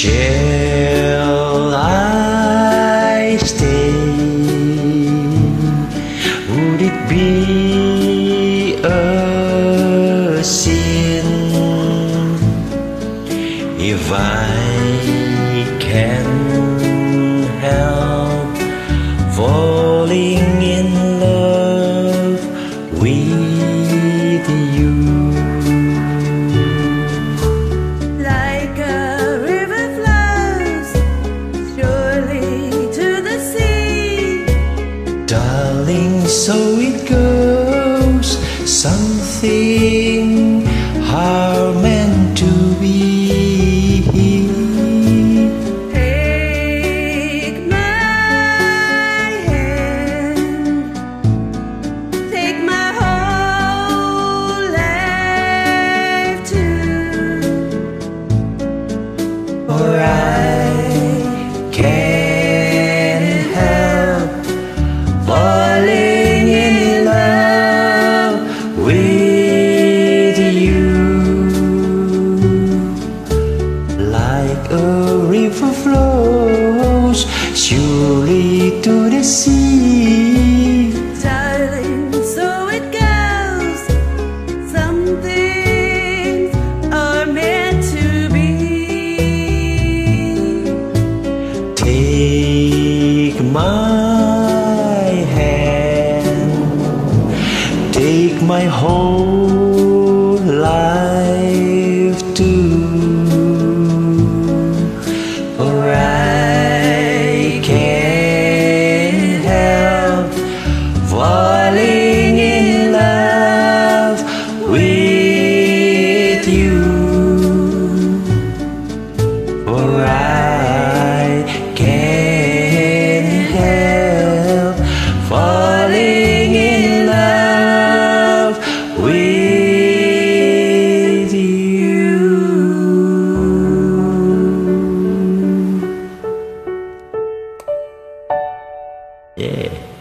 Shall I stay? Would it be a sin if I can help? It goes. Something are meant to be. Take my hand, take my whole life too. I can't help falling to the sea. Darling, so it goes. Some things are meant to be. Take my hand, take my whole life Yeah.